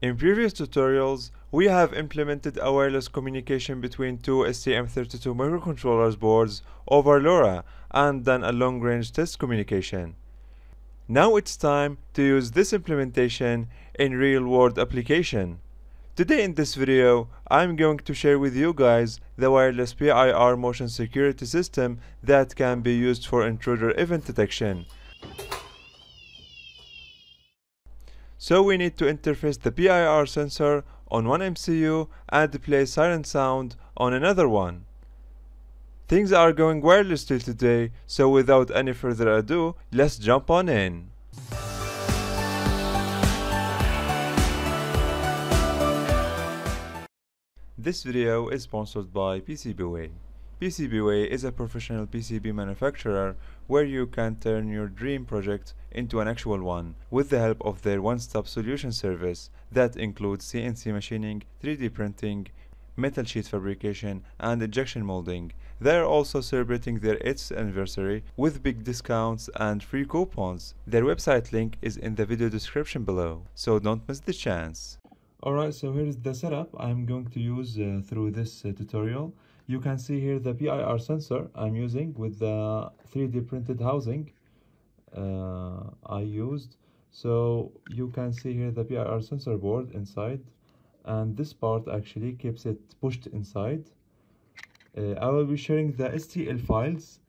In previous tutorials, we have implemented a wireless communication between two STM32 microcontrollers boards over LoRa and done a long-range test communication. Now it's time to use this implementation in real-world application. Today in this video, I'm going to share with you guys the wireless PIR motion security system that can be used for intruder event detection. So we need to interface the PIR sensor on one MCU and play siren sound on another one. Things are going wirelessly today, so without any further ado, let's jump on in. This video is sponsored by PCBWay. PCBWay is a professional PCB manufacturer where you can turn your dream project into an actual one with the help of their one-stop solution service that includes CNC machining, 3D printing, metal sheet fabrication, and injection molding. They are also celebrating their 8th anniversary with big discounts and free coupons. Their website link is in the video description below, so don't miss the chance. Alright, so here's the setup I'm going to use uh, through this uh, tutorial. You can see here the PIR sensor I'm using with the 3D printed housing uh, I used. So you can see here the PIR sensor board inside and this part actually keeps it pushed inside. Uh, I will be sharing the STL files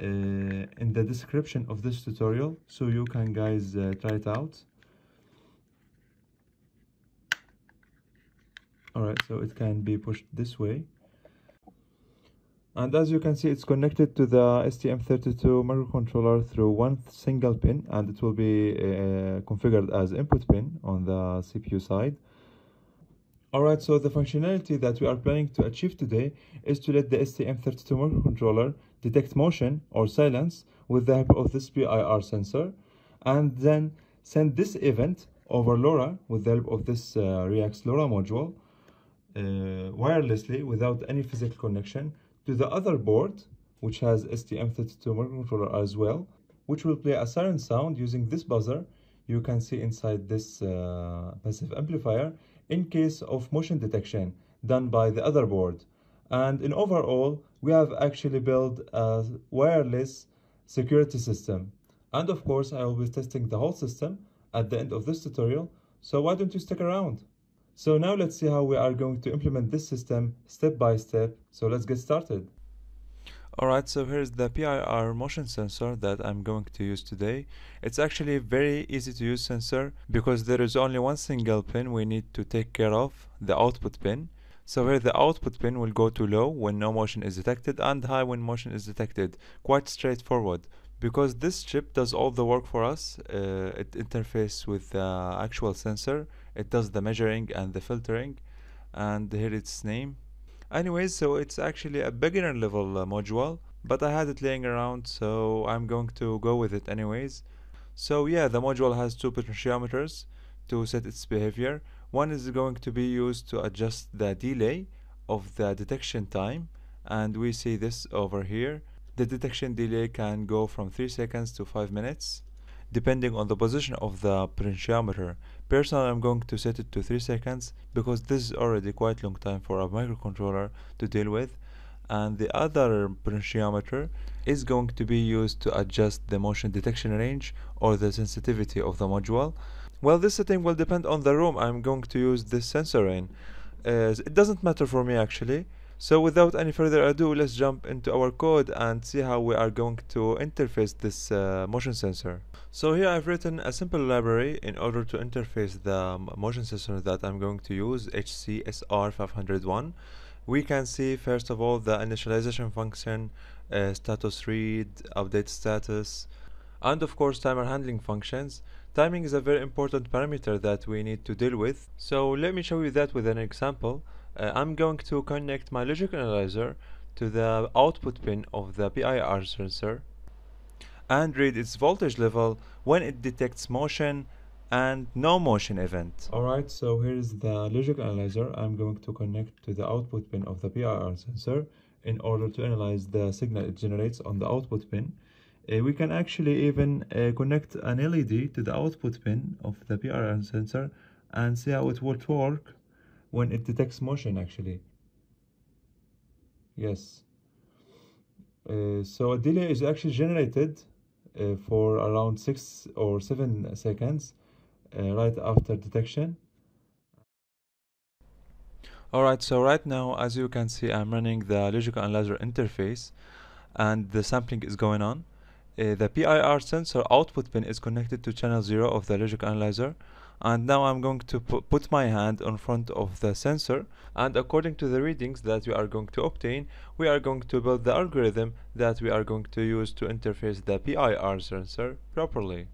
uh, in the description of this tutorial so you can guys uh, try it out. alright so it can be pushed this way and as you can see it's connected to the STM32 microcontroller through one single pin and it will be uh, configured as input pin on the CPU side. Alright, so the functionality that we are planning to achieve today is to let the STM32 microcontroller detect motion or silence with the help of this PIR sensor and then send this event over LoRa with the help of this uh, Reyax LoRa module uh, wirelessly without any physical connection to the other board which has STM32 microcontroller as well which will play a siren sound using this buzzer you can see inside this uh, passive amplifier in case of motion detection done by the other board. And in overall we have actually built a wireless security system. And of course I will be testing the whole system at the end of this tutorial. So why don't you stick around so now let's see how we are going to implement this system step by step. So let's get started. Alright, so here's the PIR motion sensor that I'm going to use today. It's actually a very easy to use sensor because there is only one single pin we need to take care of, the output pin. So here the output pin will go to low when no motion is detected and high when motion is detected. Quite straightforward. Because this chip does all the work for us, uh, it interfaces with the actual sensor it does the measuring and the filtering and here its name. Anyways so it's actually a beginner level uh, module but I had it laying around so I'm going to go with it anyways. So yeah the module has two potentiometers to set its behavior. One is going to be used to adjust the delay of the detection time and we see this over here. The detection delay can go from 3 seconds to 5 minutes depending on the position of the potentiometer. Personally, I'm going to set it to 3 seconds because this is already quite long time for a microcontroller to deal with and the other potentiometer is going to be used to adjust the motion detection range or the sensitivity of the module. Well, this setting will depend on the room I'm going to use this sensor in. Uh, it doesn't matter for me actually so without any further ado, let's jump into our code and see how we are going to interface this uh, motion sensor. So here I've written a simple library in order to interface the motion sensor that I'm going to use, HCSR501. We can see first of all the initialization function, uh, status read, update status, and of course timer handling functions. Timing is a very important parameter that we need to deal with. So let me show you that with an example uh, I'm going to connect my logic analyzer to the output pin of the PIR sensor and read its voltage level when it detects motion and no motion event. Alright, so here's the logic analyzer I'm going to connect to the output pin of the PIR sensor in order to analyze the signal it generates on the output pin. Uh, we can actually even uh, connect an LED to the output pin of the PIR sensor and see how it would work when it detects motion actually. Yes. Uh, so a delay is actually generated uh, for around six or seven seconds uh, right after detection. Alright, so right now, as you can see, I'm running the logical analyzer interface and the sampling is going on. Uh, the PIR sensor output pin is connected to channel 0 of the logic analyzer and now I'm going to pu put my hand in front of the sensor and according to the readings that we are going to obtain we are going to build the algorithm that we are going to use to interface the PIR sensor properly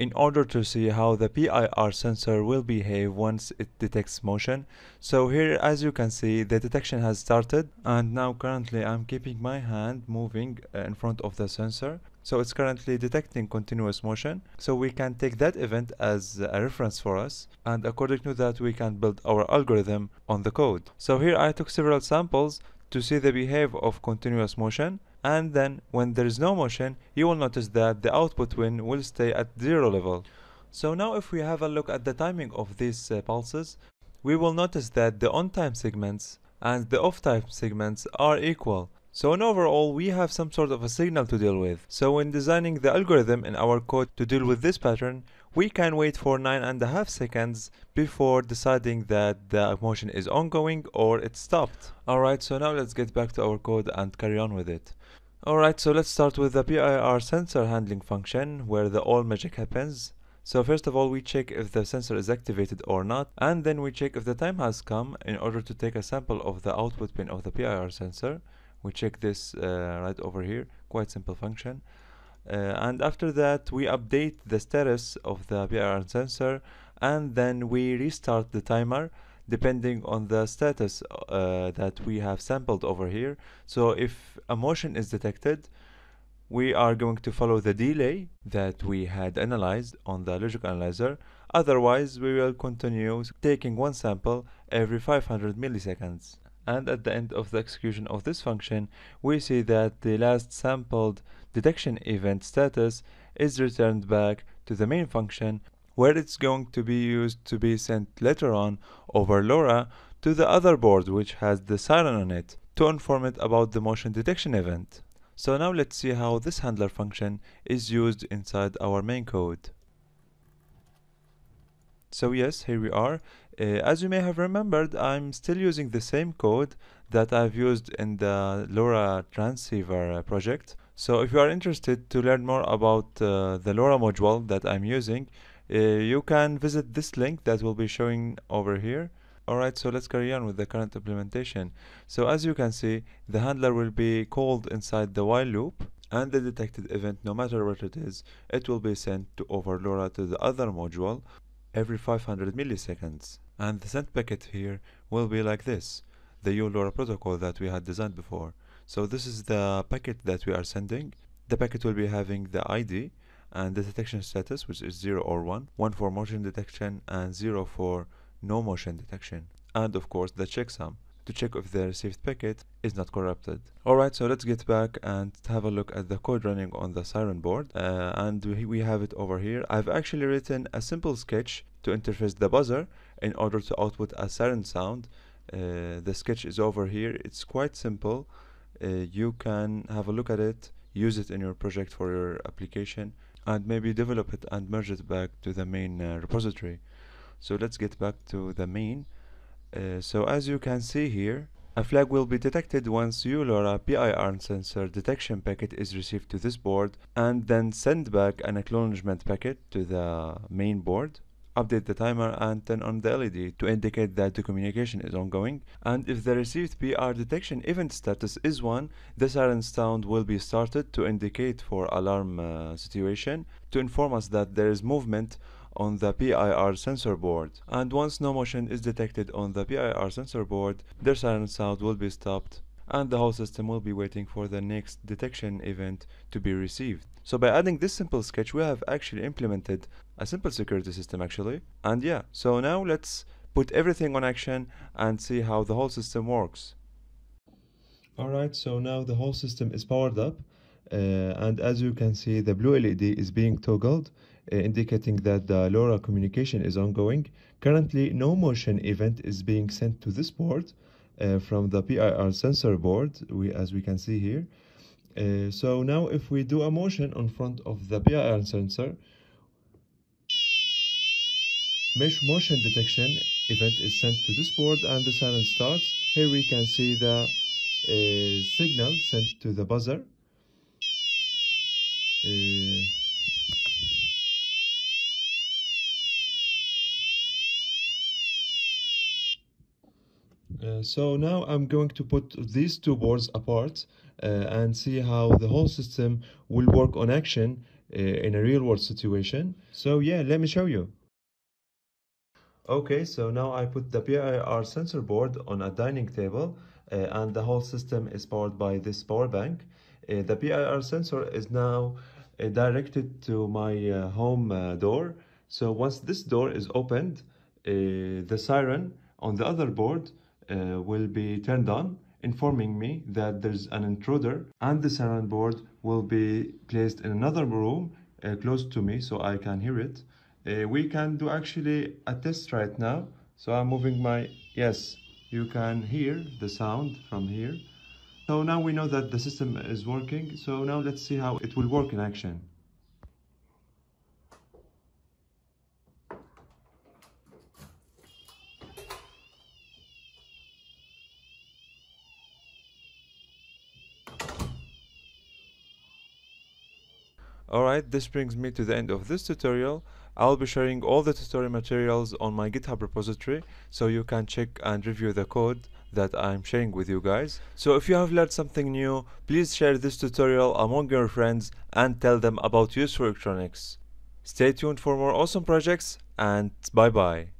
in order to see how the PIR sensor will behave once it detects motion. So here as you can see the detection has started and now currently I'm keeping my hand moving in front of the sensor. So it's currently detecting continuous motion. So we can take that event as a reference for us and according to that we can build our algorithm on the code. So here I took several samples to see the behavior of continuous motion and then when there is no motion you will notice that the output pin will stay at zero level. So now if we have a look at the timing of these uh, pulses we will notice that the on time segments and the off time segments are equal. So in overall we have some sort of a signal to deal with. So when designing the algorithm in our code to deal with this pattern we can wait for nine and a half seconds before deciding that the motion is ongoing or it stopped. Alright so now let's get back to our code and carry on with it Alright, so let's start with the PIR sensor handling function where the all magic happens. So first of all, we check if the sensor is activated or not, and then we check if the time has come in order to take a sample of the output pin of the PIR sensor. We check this uh, right over here, quite simple function. Uh, and after that, we update the status of the PIR sensor, and then we restart the timer depending on the status uh, that we have sampled over here. So if a motion is detected, we are going to follow the delay that we had analyzed on the logic analyzer. Otherwise, we will continue taking one sample every 500 milliseconds. And at the end of the execution of this function, we see that the last sampled detection event status is returned back to the main function where it's going to be used to be sent later on over LoRa to the other board which has the siren on it to inform it about the motion detection event. So now let's see how this handler function is used inside our main code. So yes, here we are. Uh, as you may have remembered, I'm still using the same code that I've used in the LoRa transceiver uh, project. So if you are interested to learn more about uh, the LoRa module that I'm using, Uh, you can visit this link that will be showing over here. Alright so let's carry on with the current implementation. So as you can see the handler will be called inside the while loop and the detected event no matter what it is it will be sent to over LoRa to the other module every 500 milliseconds. And the sent packet here will be like this the ULoRa protocol that we had designed before. So this is the packet that we are sending. The packet will be having the ID and the detection status which is 0 or 1 1 for motion detection and 0 for no motion detection and of course the checksum to check if the received packet is not corrupted. Alright, so let's get back and have a look at the code running on the siren board uh, and we, have it over here. I've actually written a simple sketch to interface the buzzer in order to output a siren sound. Uh, the sketch is over here. It's quite simple. Uh, you can have a look at it, use it in your project for your application and maybe develop it and merge it back to the main uh, repository. So let's get back to the main. Uh, so as you can see here a flag will be detected once ULoRa PIR sensor detection packet is received to this board and then send back an acknowledgement packet to the main board update the timer and turn on the LED to indicate that the communication is ongoing. And if the received PIR detection event status is 1 the siren sound will be started to indicate for alarm uh, situation to inform us that there is movement on the PIR sensor board. And once no motion is detected on the PIR sensor board the siren sound will be stopped and the whole system will be waiting for the next detection event to be received so by adding this simple sketch, we have actually implemented a simple security system actually. And yeah, so now let's put everything on action and see how the whole system works. Alright, so now the whole system is powered up. Uh, and as you can see, the blue LED is being toggled uh, indicating that the LoRa communication is ongoing. Currently, no motion event is being sent to this board uh, from the PIR sensor board, we, as we can see here. Uh, so now if we do a motion on front of the PIR sensor, mesh motion detection event is sent to this board and the siren starts. Here we can see the uh, signal sent to the buzzer. Uh, so now I'm going to put these two boards apart uh, and see how the whole system will work on action uh, in a real world situation. So yeah, let me show you. Okay, so now I put the PIR sensor board on a dining table uh, and the whole system is powered by this power bank. Uh, the PIR sensor is now directed to my home door. So once this door is opened, the siren on the other board uh, will be turned on informing me that there's an intruder and the siren board will be placed in another room uh, close to me so I can hear it. Uh, we can do actually a test right now. So I'm moving my, yes, you can hear the sound from here. So now we know that the system is working. So now let's see how it will work in action. Alright, this brings me to the end of this tutorial. I'll be sharing all the tutorial materials on my GitHub repository so you can check and review the code that I'm sharing with you guys. So if you have learned something new, please share this tutorial among your friends and tell them about useful electronics. Stay tuned for more awesome projects and bye bye.